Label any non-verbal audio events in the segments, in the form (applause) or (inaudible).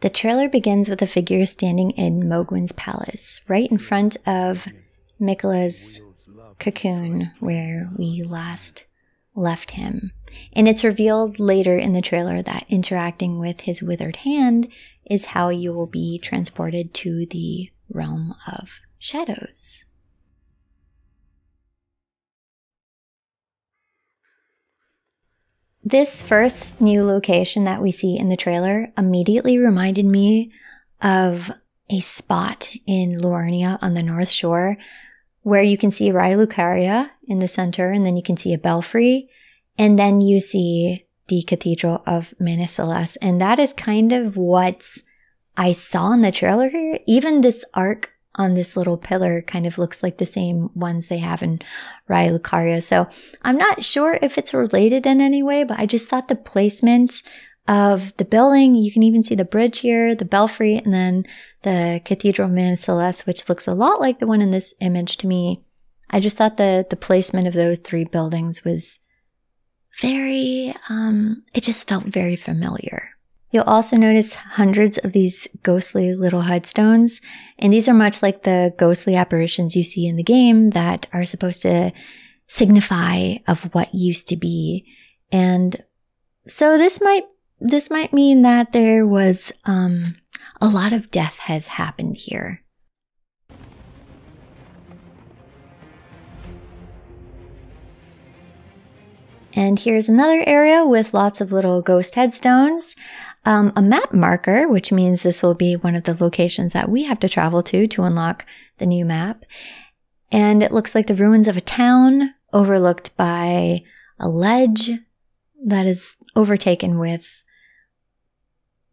The trailer begins with a figure standing in Mohgwyn's palace, right in front of Miquella's cocoon where we last left him. And it's revealed later in the trailer that interacting with his withered hand is how you will be transported to the realm of shadows. This first new location that we see in the trailer immediately reminded me of a spot in Liurnia on the North Shore where you can see Raya Lucaria in the center, and then you can see a belfry, and then you see the Cathedral of Manus Celes. And that is kind of what I saw in the trailer here. Even this arc on this little pillar kind of looks like the same ones they have in Raya Lucaria. So I'm not sure if it's related in any way, but I just thought the placement of the building, you can even see the bridge here, the belfry, and then the Cathedral Manus Celes, which looks a lot like the one in this image to me. I just thought the, the placement of those three buildings was very, um, it just felt very familiar. You'll also notice hundreds of these ghostly little headstones, and these are much like the ghostly apparitions you see in the game that are supposed to signify of what used to be. And so this might this might mean that there was um, a lot of death has happened here. And here's another area with lots of little ghost headstones um, a map marker, which means this will be one of the locations that we have to travel to to unlock the new map. And it looks like the ruins of a town overlooked by a ledge that is overtaken with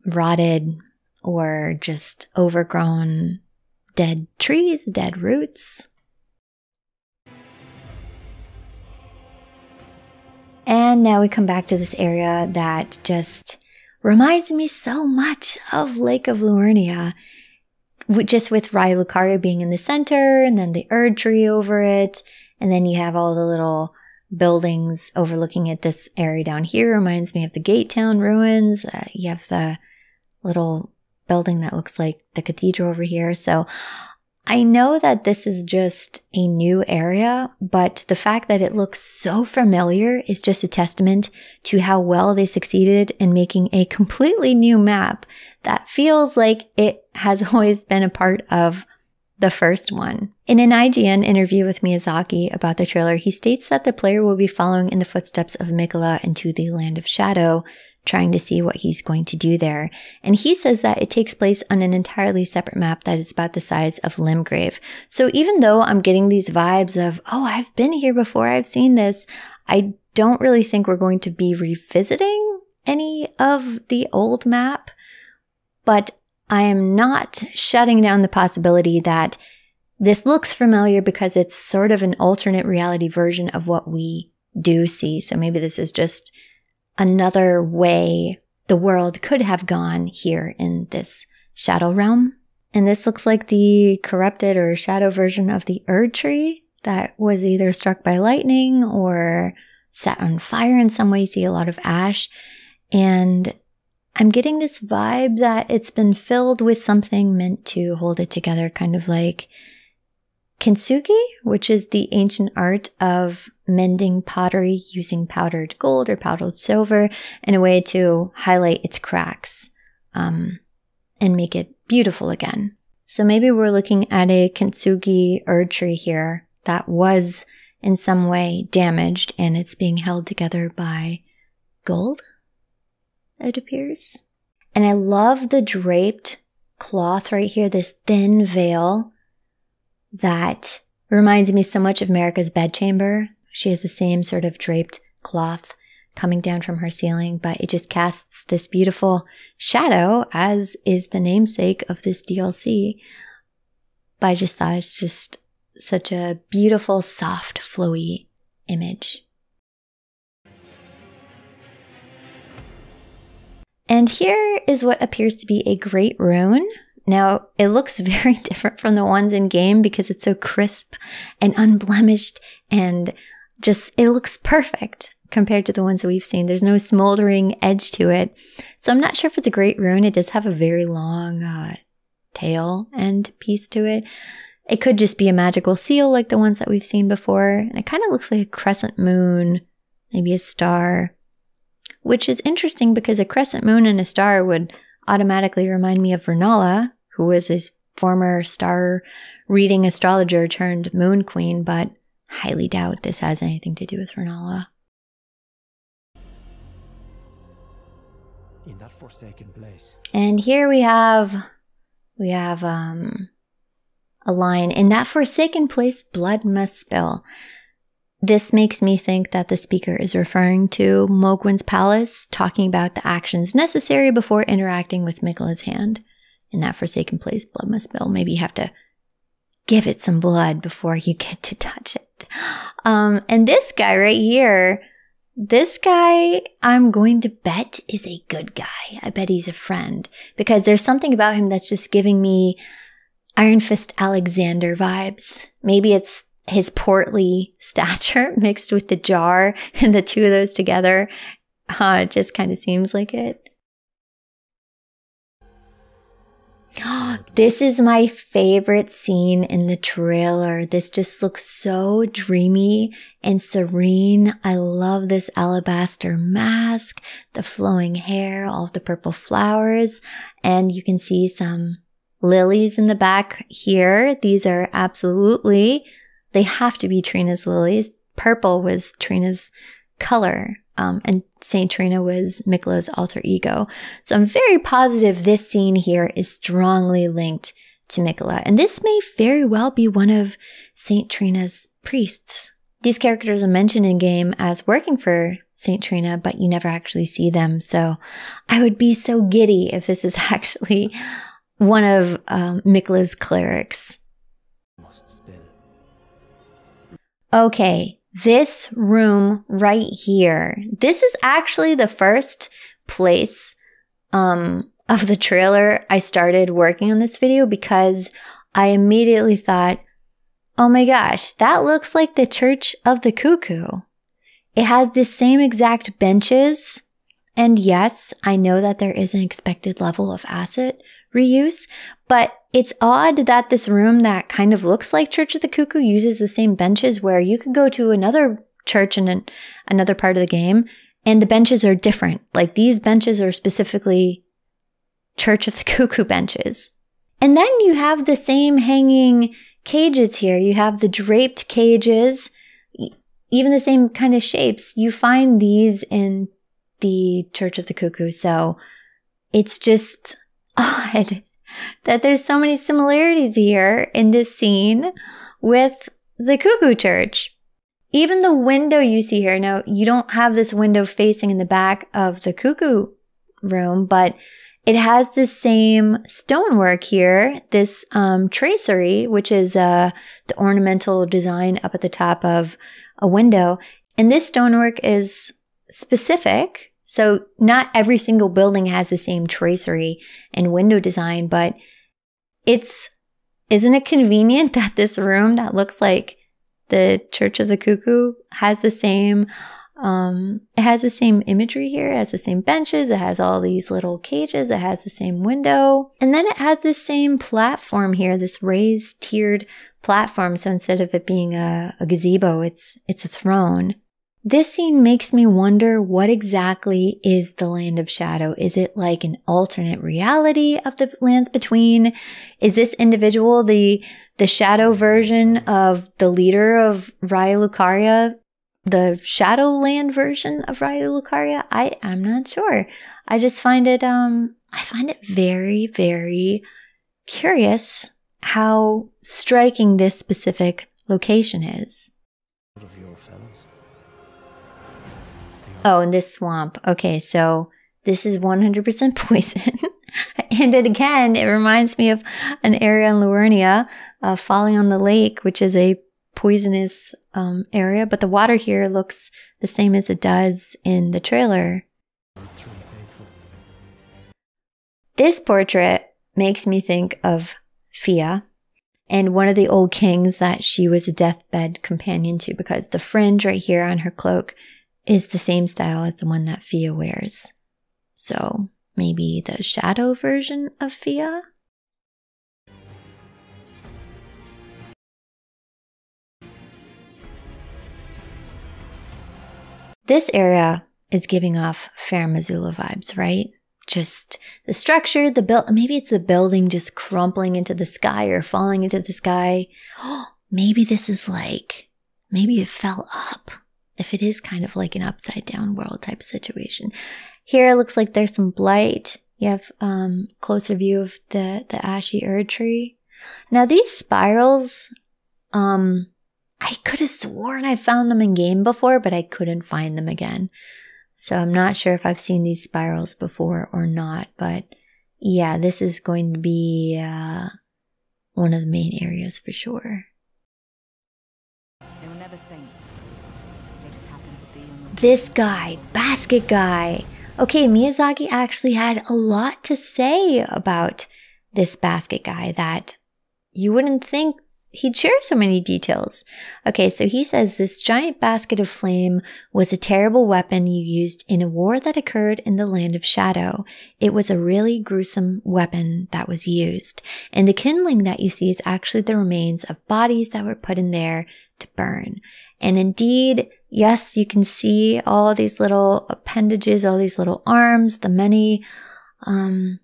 rotted or just overgrown dead trees, dead roots. And now we come back to this area that just reminds me so much of Lake of Liurnia, just with Raya Lucaria being in the center and then the Erd tree over it. And then you have all the little buildings overlooking at this area down here. Reminds me of the Gate Town ruins. Uh, you have the little building that looks like the cathedral over here. So I know that this is just a new area, but the fact that it looks so familiar is just a testament to how well they succeeded in making a completely new map that feels like it has (laughs) always been a part of the first one. In an IGN interview with Miyazaki about the trailer, he states that the player will be following in the footsteps of Miquella into the Land of Shadow, trying to see what he's going to do there. And he says that it takes place on an entirely separate map that is about the size of Limgrave. So even though I'm getting these vibes of, oh, I've been here before, I've seen this, I don't really think we're going to be revisiting any of the old map. But I am not shutting down the possibility that this looks familiar because it's sort of an alternate reality version of what we do see. So maybe this is just another way the world could have gone here in this shadow realm. And this looks like the corrupted or shadow version of the Erd tree that was either struck by lightning or set on fire in some way. You see a lot of ash. And I'm getting this vibe that it's been filled with something meant to hold it together, kind of like kintsugi, which is the ancient art of mending pottery using powdered gold or powdered silver in a way to highlight its cracks um, and make it beautiful again. So maybe we're looking at a kintsugi erd tree here that was in some way damaged and it's being held together by gold, it appears. And I love the draped cloth right here, this thin veil that reminds me so much of Marika's bedchamber. She has the same sort of draped cloth coming down from her ceiling, but it just casts this beautiful shadow, as is the namesake of this DLC. But I just thought it's just such a beautiful, soft, flowy image. And here is what appears to be a great rune now, it looks (laughs) very different from the ones in game because it's so crisp and unblemished and just, it looks perfect compared to the ones that we've seen. There's no smoldering edge to it. So I'm not sure if it's a great rune. It does have a very long uh, tail end piece to it. It could just be a magical seal like the ones that we've seen before. And it kind of looks like a crescent moon, maybe a star, which is interesting because a crescent moon and a star would automatically remind me of Rennala, who was a former star reading astrologer turned moon queen, but highly doubt this has anything to do with Rennala. In that forsaken place. And here we have we have um a line in that forsaken place blood must spill. This makes me think that the speaker is referring to Mohgwyn's palace, talking about the actions necessary before interacting with Miquella's hand. In that forsaken place, blood must spill. Maybe you have to give it some blood before you get to touch it. Um, and this guy right here, this guy, I'm going to bet is a good guy. I bet he's a friend because there's something about him that's just giving me Iron Fist Alexander vibes. Maybe it's his portly (laughs) stature mixed with the jar (laughs) and the two of those together. Uh, it just kind of seems like it. (gasps) this is my favorite scene in the trailer. This just looks so dreamy and serene. I love this alabaster mask, the flowing hair, all the purple flowers, and you can see some lilies in the back here. These are absolutely, they have to be Trina's lilies. Purple was Trina's color. Um, and Saint Trina was Miquella's alter ego. So I'm very positive this scene here is strongly linked to Miquella. And this may very well be one of Saint Trina's priests. These characters are mentioned in game as working for Saint Trina, but you never actually see them. So I would be so giddy if this is (laughs) actually one of um, clerics. Okay, this room right here. This is actually the first place um, of the trailer I started working on this video because I immediately thought, oh my gosh, that looks like the Church of the Cuckoo. It has the same exact benches. And yes, I know that there is an expected level of asset reuse, but it's odd that this room that kind of looks like Church of the Cuckoo uses the same benches where you could go to another church in an, another part of the game and the benches are different. Like these benches are specifically Church of the (laughs) Cuckoo benches. And then you have the same hanging cages here. You have the draped cages, even the same kind of shapes. You find these in the Church of the Cuckoo. So it's just (laughs) odd that there's so many similarities here in this scene with the Cuckoo Church. Even the window you see here, now you don't have this window facing in the back of the Cuckoo room, but it has the same stonework here, this um, tracery, which is uh, the ornamental design up at the top of a window. And this stonework is specific so not every single building has the same tracery and window design, but it's, isn't it convenient (laughs) that this room that looks like the Church of the Cuckoo has the same, um, it has the same imagery here. It has the same benches. It has all these little cages. It has the same window. And then it has this same platform here, this raised tiered platform. So instead of it being a, a gazebo, it's, it's a throne. This scene makes me wonder what exactly is the Land of Shadow? Is it like an alternate reality of the lands between? Is this individual the the shadow version of the leader of Raya Lucaria? The Shadowland version of Raya Lucaria? I, I'm not sure. I just find it um I find it very, very curious how striking this specific location is. Oh, in this swamp. Okay, so this is 100% (laughs) poison. and it, again, it reminds me of an area in Liurnia, uh, Falling on the Lake, which is a poisonous um, area, but the water here looks the same as it does in the trailer. This portrait makes me think of Fia and one of the old kings that she was a deathbed companion to because the fringe right here on her cloak is the same style as the one that Fia wears. So maybe the shadow version of Fia? This area is giving off Farum Azula vibes, right? Just the structure, the build, maybe it's the building just crumpling into the sky or falling into the sky. (gasps) maybe this is like, maybe it fell up. If it is kind of like an upside down world type situation. Here it looks like there's some blight. You have um closer view of the the ashy Erd tree. Now these spirals, um, I could have sworn I found them in game before, but I couldn't find them again. So I'm not sure if I've seen these spirals before or not, but yeah, this is going to be uh, one of the main areas for sure. This guy, basket guy. Okay, Miyazaki actually had a lot to say about this basket guy that you wouldn't think he'd share so many details. Okay, so he says this giant basket of flame was a terrible weapon you used in a war that occurred in the land of shadow. It was a really gruesome weapon that was used. And the kindling that you see is actually the remains of bodies that were put in there to burn. And indeed, yes, you can see all these little appendages, all these little arms, the many, um,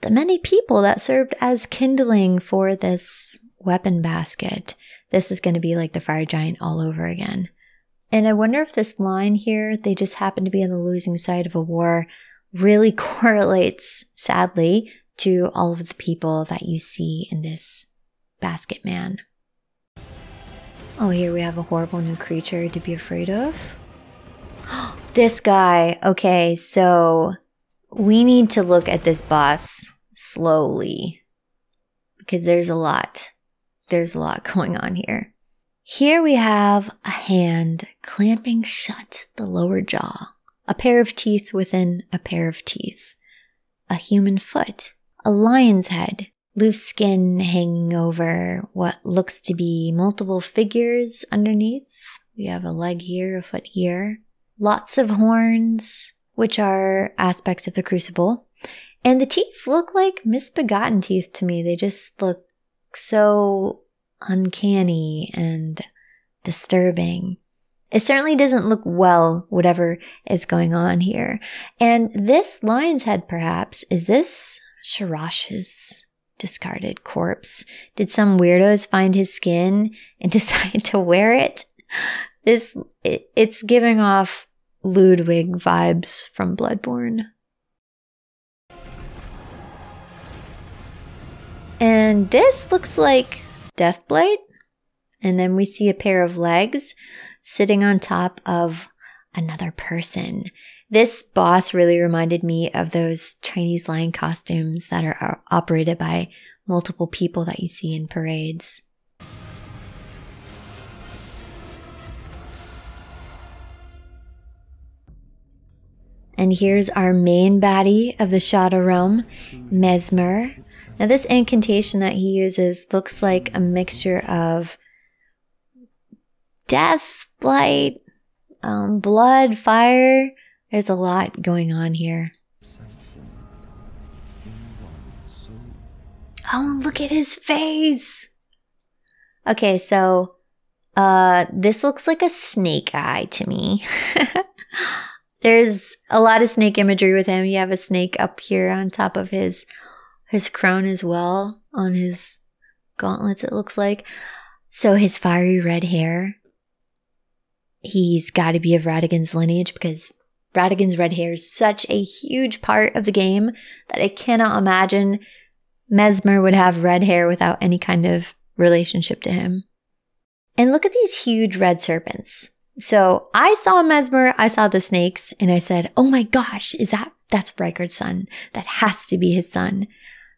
the many people that served as kindling for this weapon basket. This is going to be like the fire giant all over again. And I wonder if this line here, they just happen to be on the losing side of a war, really (laughs) correlates, sadly, to all of the people that you see in this basket man. Oh, here we have a horrible new creature to be afraid of. (gasps) this guy. Okay, so we need to look at this boss slowly because there's a lot there's a lot (laughs) going on here. Here we have a hand clamping shut the lower jaw, a pair of teeth within a pair of teeth, a human foot, a lion's head, loose skin hanging over what looks to be multiple figures underneath. We have a leg here, a foot here, lots of horns, which are aspects of the crucible. And the teeth look like misbegotten teeth to me. They just look so uncanny and disturbing. It certainly doesn't look well, whatever is going on here. And this lion's head, perhaps, is this Serosh's discarded corpse? Did some weirdos find his skin and (laughs) decide to wear it? This, it, it's giving off Ludwig vibes from Bloodborne. And this looks like Deathblight. And then we see a pair of legs sitting on top of another person. This boss really reminded me of those Chinese lion costumes that are operated by multiple people that you see in parades. And here's our main baddie of the Shadow Realm, Messmer. Now, this incantation that he uses looks like a mixture of death, blight, um, blood, fire. There's a lot going on here. Oh, look at his face. Okay, so uh this looks like a snake eye to me. (laughs) There's a lot of snake imagery with him. You have a snake up here on top of his his crown as well on his gauntlets, it looks like. So his fiery red hair, he's got to be of Radagon's lineage because Radagon's red hair is such a huge part of the game that I cannot imagine Messmer would have red hair without any kind of relationship to him. And look at these huge red serpents. So I saw Messmer, I saw the snakes, and I said, Oh my gosh, is that, that's Rykard's son. That has to be his son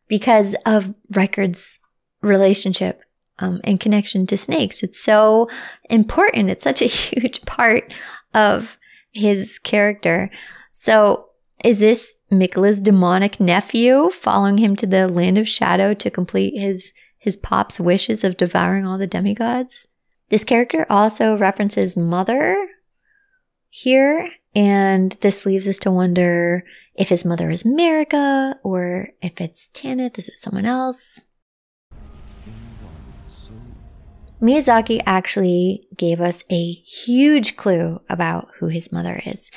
because of Rykard's relationship um, and connection to snakes. It's so important. It's such a (laughs) huge part of his character. So, is this Miquella's demonic nephew following him to the land of shadow to complete his his pop's wishes of devouring all the demigods? This character also references Mother, here, and this leaves us to wonder if his mother is Marika or if it's Tanith, is it someone else? Miyazaki actually gave us a huge clue about who his mother is.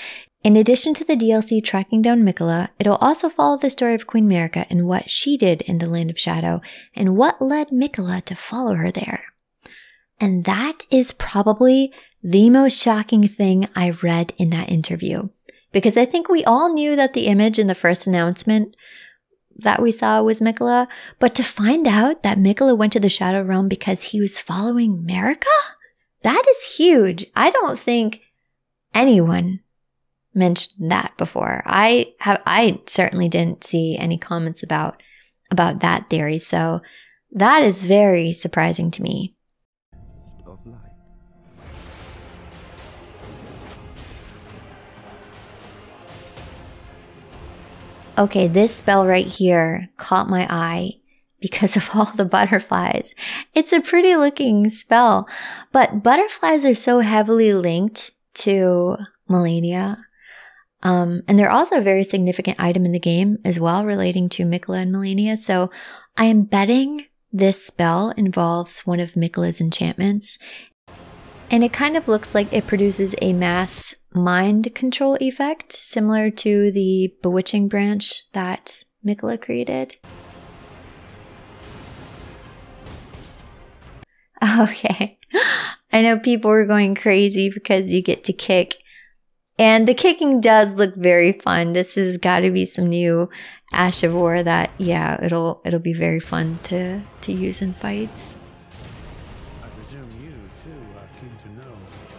In addition to the DLC tracking down Miquella, it'll also follow the story of Queen Marika and what she did in the Land of Shadow and what led Miquella to follow her there. And that is probably the most shocking thing I read in that interview. Because I think we all knew that the image in the first announcement that we saw was Miquella, but to find out that Miquella went to the Shadow Realm because he was following Marika? That is huge. I don't think anyone mentioned that before. I have I certainly didn't see any comments about about that theory. So that is very surprising to me. Okay, this spell right here caught my eye because of (laughs) all the butterflies. It's a pretty looking spell, but butterflies are so heavily linked to Malenia um, and they're also a very significant item in the game as well, relating to Miquella and Malenia. So I am betting this spell involves one of Miquella's enchantments. And it kind of looks like it produces a mass mind control effect, similar to the bewitching branch that Miquella created. (laughs) Okay. I know people were going crazy because you get to kick and the kicking does look very fun. This has got to be some new Ash of War that yeah, it'll it'll be very fun to to use in fights.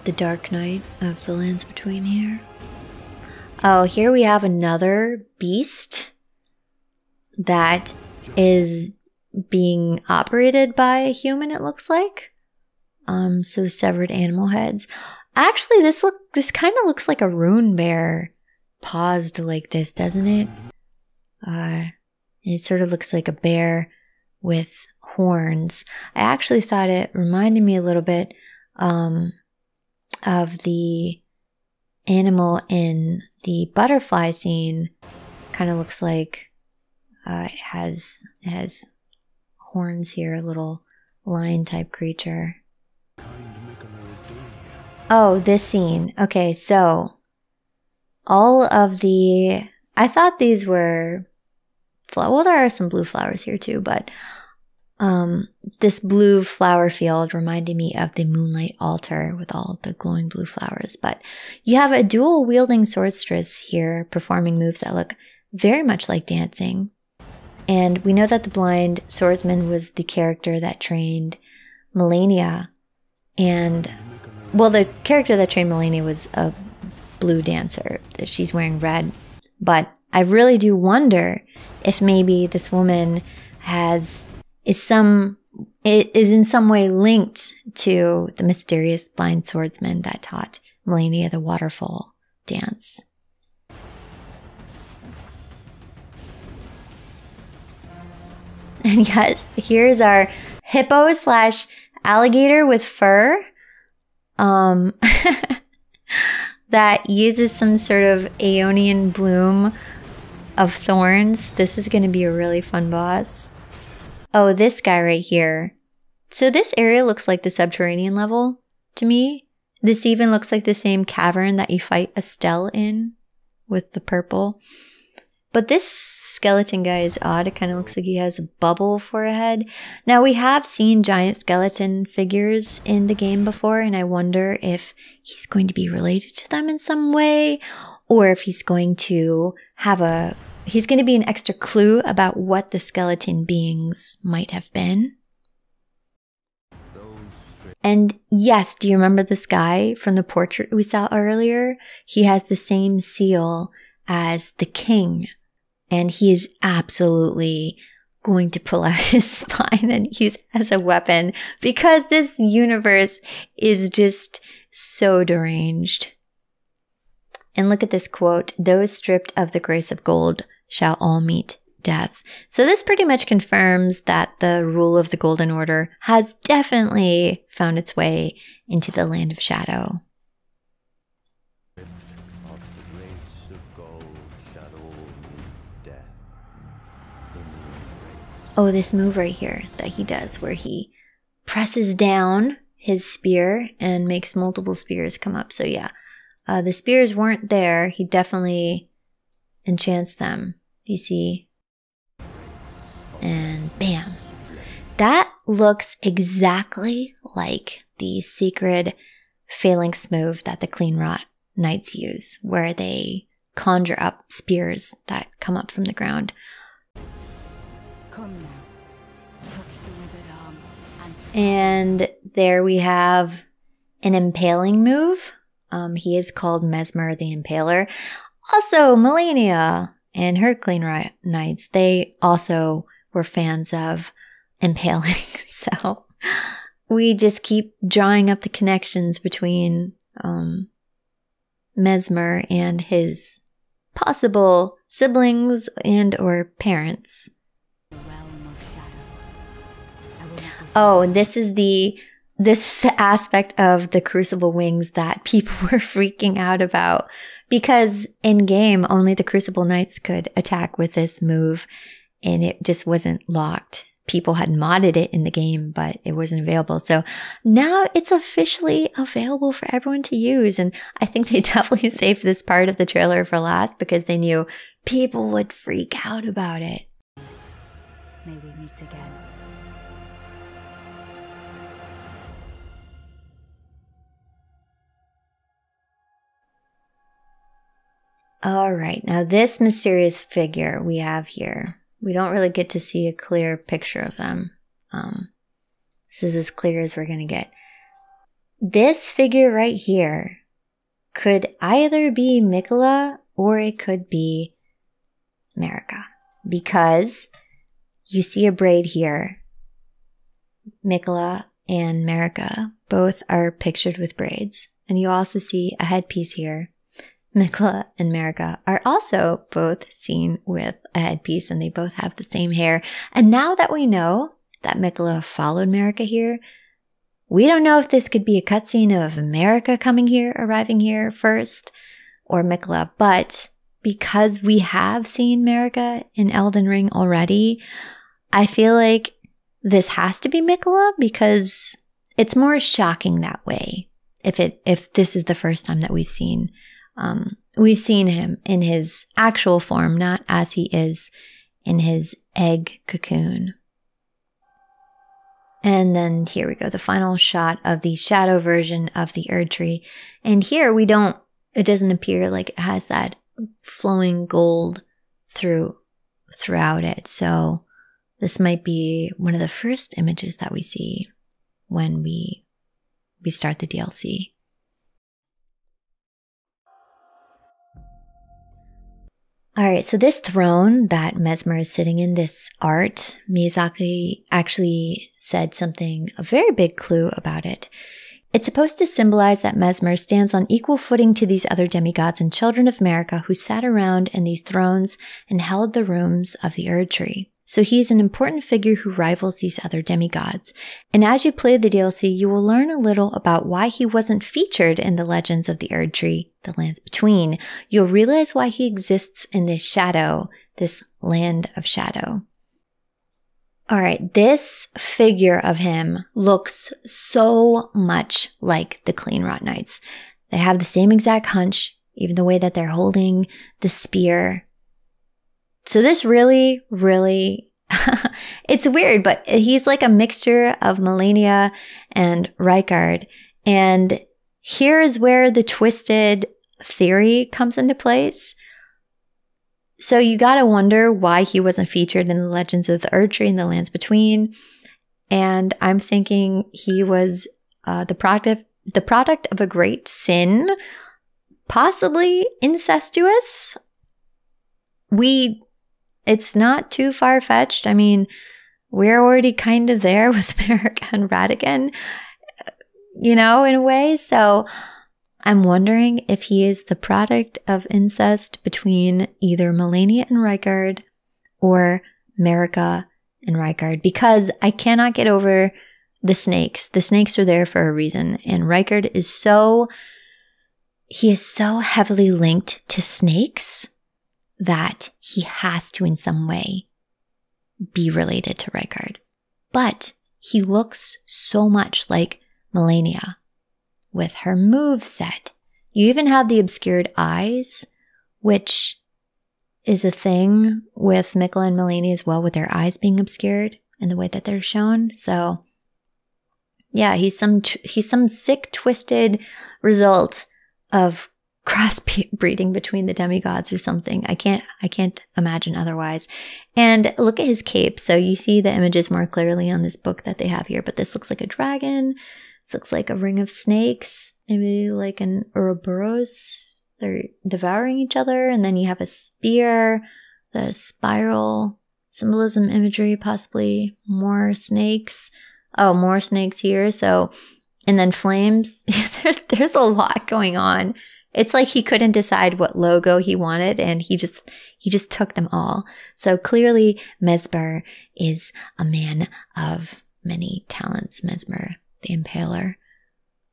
The Dark Knight of the Lands Between here. Oh, here we have another beast that is being operated by a human, it looks like. Um, so severed animal heads. Actually, this look this kind of looks like a rune bear paused like this, doesn't it? Uh, it sort of looks like a bear with horns. I actually thought it reminded me a little bit um, of the animal in the butterfly scene. Kind of looks like uh, it has it has horns here, a little lion type creature. Oh, this scene. Okay, so all of the. I thought these were. Well, there are some blue flowers here too, but um, this blue flower field reminded me of the moonlight altar with all the glowing blue flowers. But you have a dual wielding sorceress here performing moves that look very much like dancing. And we know that the blind swordsman was the character that trained Malenia. And well, the character that trained Malenia was a blue dancer. That she's wearing red. But I really do wonder if maybe this woman has is some is in some way linked to the mysterious blind swordsman that taught Malenia the waterfall dance. And (laughs) yes, here's our hippo slash alligator with fur um, (laughs) that uses some sort of Aeonian bloom of thorns. This is going to be a really fun boss. Oh, this guy right here. So this area looks like the subterranean level to me. This even looks like the same cavern that you fight Astel in with the purple. But this skeleton guy is odd. It kind of looks like he has a bubble for a head. Now, we have seen giant skeleton figures in the game before, and I wonder if he's going to be related to them in some way, or if he's going to have a. He's going to be an extra clue about what the skeleton beings might have been. And yes, do you remember this guy from the portrait we saw earlier? He has the same seal as the king and he is absolutely going to pull (laughs) out his spine and use as a weapon because this universe is just so deranged. And look at this quote those stripped of the grace of gold shall all meet death. So this pretty much confirms that the rule of the Golden Order has definitely found its way into the Land of Shadow. Oh, this move right here that he does where he presses down his spear and makes multiple spears come up. So yeah, uh, the spears weren't there. He definitely enchants them. You see? And bam. That looks exactly like the secret phalanx move that the clean Cleanrot Knights use, where they conjure up spears that come up from the ground. And there we have an impaling move. Um, he is called Messmer the Impaler. Also, Malenia and her Cleanrot Knights, they also were fans of impaling. (laughs) so we just keep drawing up the connections between um, Messmer and his possible siblings and or parents. Oh, this is the this is the aspect of the crucible wings that people (laughs) were freaking out about because in game only the crucible knights could attack with this move and it just wasn't locked people had modded it in the game, but it wasn't available. So now it's officially available for everyone to use. And I think they (laughs) definitely saved this part of the trailer for last because they knew people would freak out about it. Meet again. All right, now this mysterious figure we have here we don't really get to see a clear picture of them. Um, this is as clear as we're going to get. This figure right here could either be Miquella or it could be Marika because you see a braid here. Miquella and Marika both are pictured with braids. And you also see a headpiece here Miquella and Marika are also both seen with a headpiece and they both have the same hair. And now that we know that Miquella followed Marika here, we don't know if this could be a cutscene of Marika coming here, arriving here first, or Miquella, but because we have seen Marika in Elden Ring already, I feel like this has to be Miquella because it's more shocking that way. If it if this is the first time that we've seen um, we've seen him in his actual form, not as he is in his egg cocoon. And then here we go, the final shot of the shadow version of the Erdtree. And here we don't, it doesn't appear like it has that flowing gold through throughout it. So this might be one of the first images that we see when we we start the DLC. All right, so this throne that Messmer is sitting in, this art, Miyazaki actually said something, a very big clue about it. It's supposed to symbolize that Messmer stands on equal footing to these other demigods and children of Marika who sat around in these thrones and held the runes of the Erdtree. So he is an important figure who rivals these other demigods. And as you play the DLC, you will learn a little about why he wasn't featured in the legends of the Erdtree, the lands between. You'll realize why he exists in this shadow, this land of shadow. All right, this figure of him looks so much like the Cleanrot Knights. They have the same exact hunch, even the way that they're holding the spear so this really, really, (laughs) it's weird, but he's like a mixture of Malenia and Rykard. And here is where the twisted theory comes into place. So you gotta wonder why he wasn't featured in the Legends of the Erdtree and the Lands Between. And I'm thinking he was uh, the product the product of a great sin, possibly incestuous. We it's not too far fetched. I mean, we're already kind of there (laughs) with Marika and Radagon, you know, in a way. So I'm wondering if he is the product of incest between either Malenia and Rykard or Marika and Rykard because I cannot get over the snakes. The snakes are there for a reason. And Rykard is so, he is so heavily linked to snakes that he has to, in some way, be related to Rykard. But he looks so much like Malenia with her move set. You even have the obscured eyes, which is a thing with Miquella and Malenia as well, with their eyes being obscured in the way that they're shown. So, yeah, he's some he's some sick, twisted result of crossbreeding between the demigods or something. I can't I can't imagine otherwise. And look at his cape. So you see the images more clearly on this book that they have here, but this looks like a dragon. This looks like a ring of snakes, maybe like an Ouroboros. They're devouring each other, and then you have a spear, the spiral symbolism imagery, possibly more snakes. Oh, more snakes here. So, and then flames. (laughs) there's, there's a lot going on it's like he couldn't decide what logo he wanted and he just he just took them all. So clearly Messmer is a man of many talents, Messmer the impaler.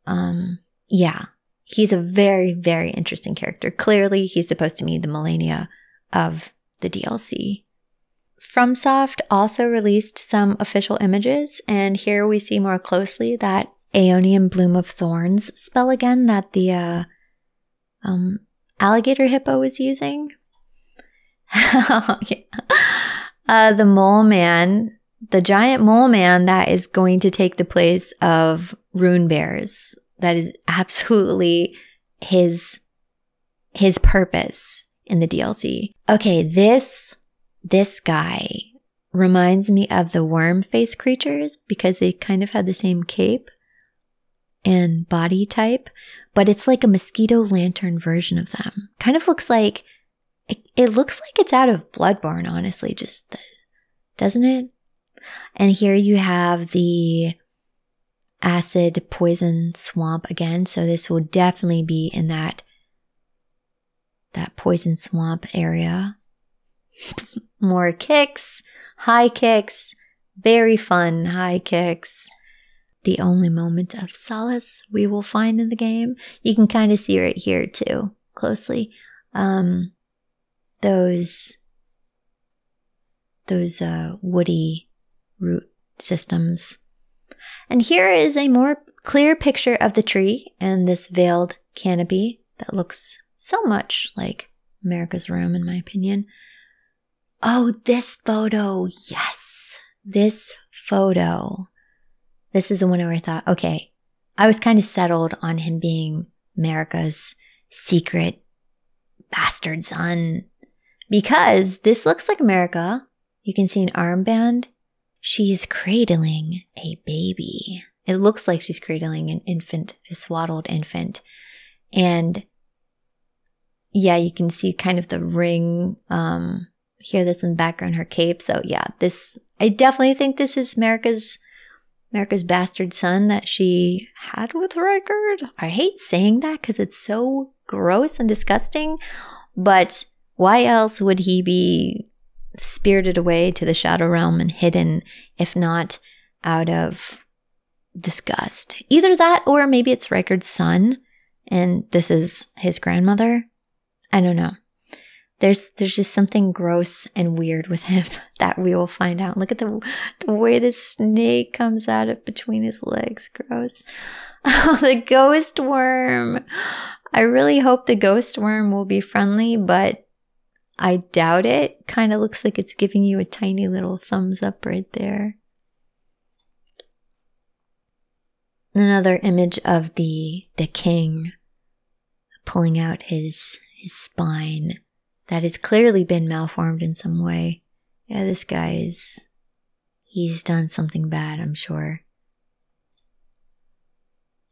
Um yeah, he's a very very interesting character. Clearly he's supposed to be the Malenia of the DLC. FromSoft also released some official images, and here we see more closely that Aeonian Bloom of Thorns spell again that the uh, um, alligator hippo was using. (laughs) uh, the mole man, the giant mole man that is going to take the place of rune bears. That is absolutely his his purpose in the DLC. Okay, this this guy reminds me of the worm face creatures because they kind of had the same cape and body type, but it's like a mosquito lantern version of them. Kind of looks like it, it looks like it's out of Bloodborne, honestly, just the, doesn't it? And here you have the acid poison swamp again. So this will definitely be in that that poison swamp area. (laughs) More kicks, high kicks, very fun high kicks the only moment of solace we will find in the game. You can kind of see right here too, closely. Um, those those uh, woody root systems. And here is a more clear picture of the tree and this veiled canopy that looks so much like Marika's room, in my opinion. Oh, this photo. Yes. This photo. This is the one where I thought, okay, I was kind of settled on him being Marika's secret bastard son because this looks like Marika. You can see an armband. She is cradling a baby. It looks like she's cradling an infant, a swaddled infant. And yeah, you can see kind of the ring, um, hear this in the background, her cape. So yeah, this, I definitely think this is Marika's Marika's bastard son that she had with Rykard. I hate saying that because it's so gross and disgusting, but why else would he be spirited away to the Shadow Realm and hidden if not out of disgust? Either that or maybe it's Rykard's son and this is his grandmother. I don't know. There's there's just something gross and weird with him (laughs) that we will find out. Look at the the way this snake comes out of between his legs. Gross. (laughs) Oh, the ghost worm. I really hope the ghost worm will be friendly, but I doubt it. Kind of looks like it's giving you a tiny little thumbs up right there. Another image of the the king pulling out his his spine that has clearly been malformed in some way. Yeah, this guy is. He's done something bad, I'm sure.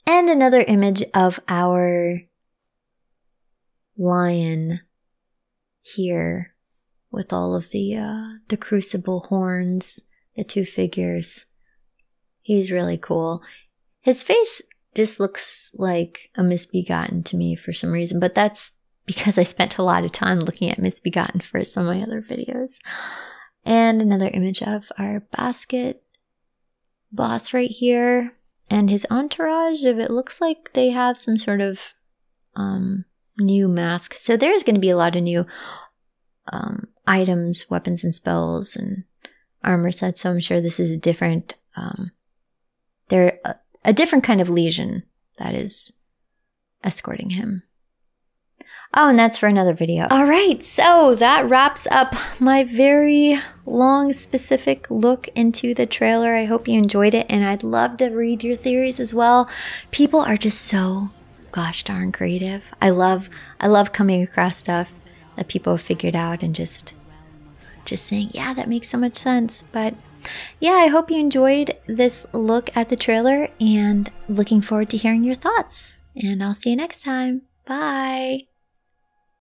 And another image of our lion here with all of the uh, the crucible horns, the two figures. He's really cool. His face just looks like a misbegotten to me for some reason, but that's because I spent a lot of time looking at Misbegotten for some of my other videos. And another image of our basket boss right here and his entourage if it looks like they have some sort of um, new mask. So there's going to be a lot of new um, items, weapons, and spells and armor sets. so I'm sure this is a different, um, they're a, a different kind of legion that is escorting him. Oh, and that's for another video. All right, so that wraps up my very long, specific look into the trailer. I hope you enjoyed it, and I'd love to read your theories as well. People are just so gosh darn creative. I love, I love coming across stuff that people have figured out and just, just saying, yeah, that makes so much sense. But yeah, I hope you enjoyed this look at the trailer, and looking forward to hearing your thoughts. And I'll see you next time. Bye.